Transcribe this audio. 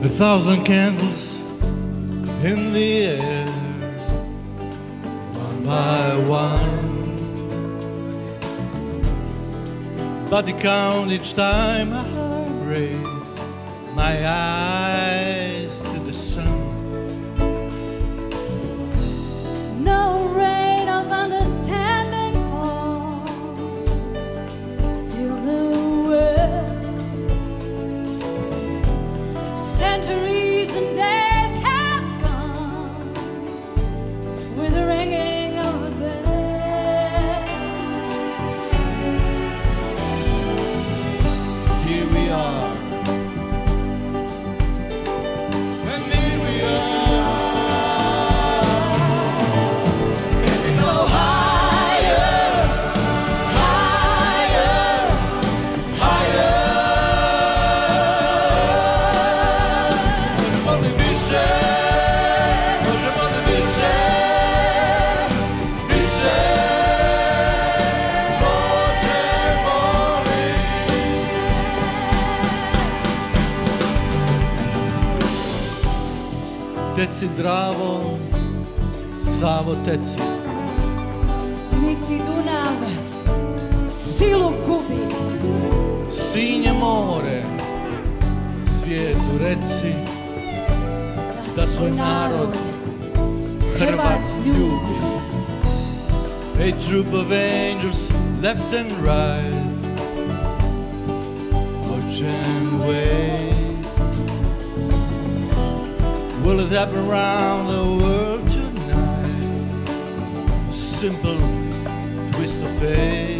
A thousand candles in the air, one by one. But the count each time I raise my eyes Teci Dravo, Savo teci, Niti Dunav silu gubi. sinje more, svijetu reci da svoj narod Hrvat ljubi. A troop of angels left and right, watch and wait. Well, it up around the world tonight. Simple twist of fate.